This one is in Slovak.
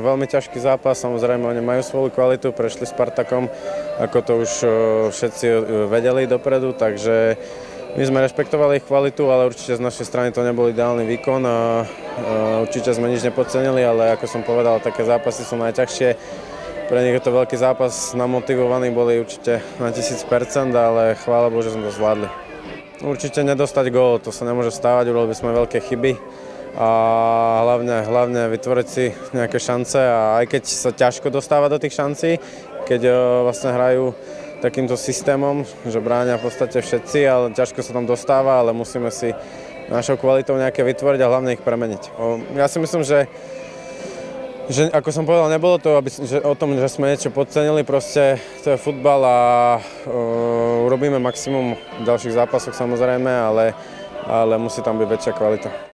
Veľmi ťažký zápas, samozrejme oni majú svoju kvalitu, prešli Spartakom, ako to už e, všetci e, vedeli dopredu, takže my sme rešpektovali ich kvalitu, ale určite z našej strany to nebol ideálny výkon a určite sme nič nepodcenili, ale ako som povedal, také zápasy sú najťažšie. Pre nich je to veľký zápas, namotivovaní boli určite na 1000%, ale chvála Bohu, že sme to zvládli. Určite nedostať gól, to sa nemôže stávať, urobili sme veľké chyby a hlavne, hlavne vytvoriť si nejaké šance a aj keď sa ťažko dostáva do tých šancí, keď vlastne hrajú takýmto systémom, že bráňa v podstate všetci, ale ťažko sa tam dostáva, ale musíme si našou kvalitou nejaké vytvoriť a hlavne ich premeniť. Ja si myslím, že že ako som povedal, nebolo to aby, že, o tom, že sme niečo podcenili, proste to je futbal a uh, urobíme maximum v ďalších zápasoch samozrejme, ale, ale musí tam byť väčšia kvalita.